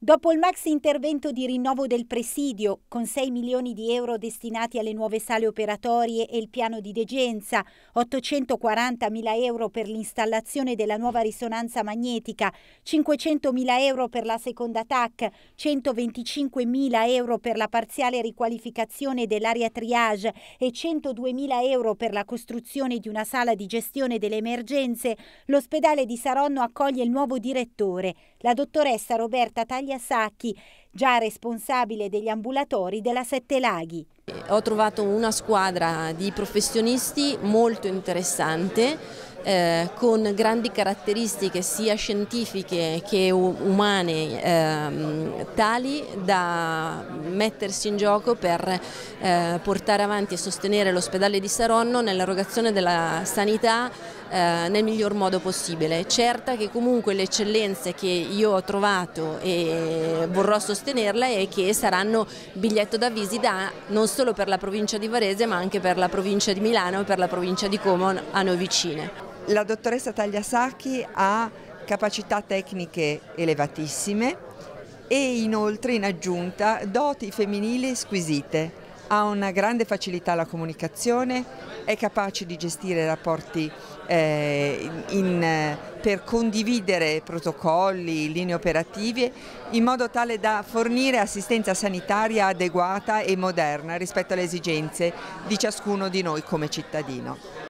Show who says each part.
Speaker 1: Dopo il max intervento di rinnovo del presidio, con 6 milioni di euro destinati alle nuove sale operatorie e il piano di degenza, 840 mila euro per l'installazione della nuova risonanza magnetica, 500 mila euro per la seconda TAC, 125 mila euro per la parziale riqualificazione dell'area triage e 102 mila euro per la costruzione di una sala di gestione delle emergenze, l'ospedale di Saronno accoglie il nuovo direttore, la dottoressa Roberta Tagli Italia Sacchi, già responsabile degli ambulatori della Sette Laghi.
Speaker 2: Ho trovato una squadra di professionisti molto interessante eh, con grandi caratteristiche sia scientifiche che umane eh, tali da mettersi in gioco per eh, portare avanti e sostenere l'ospedale di Saronno nell'erogazione della sanità eh, nel miglior modo possibile. Certa che comunque le eccellenze che io ho trovato e vorrò sostenerle e che saranno biglietto da visita non solo per la provincia di Varese ma anche per la provincia di Milano e per la provincia di Como a noi vicine.
Speaker 3: La dottoressa Tagliasacchi ha capacità tecniche elevatissime e inoltre in aggiunta doti femminili squisite. Ha una grande facilità alla comunicazione, è capace di gestire rapporti eh, in, per condividere protocolli, linee operative in modo tale da fornire assistenza sanitaria adeguata e moderna rispetto alle esigenze di ciascuno di noi come cittadino.